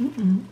Mm-mm.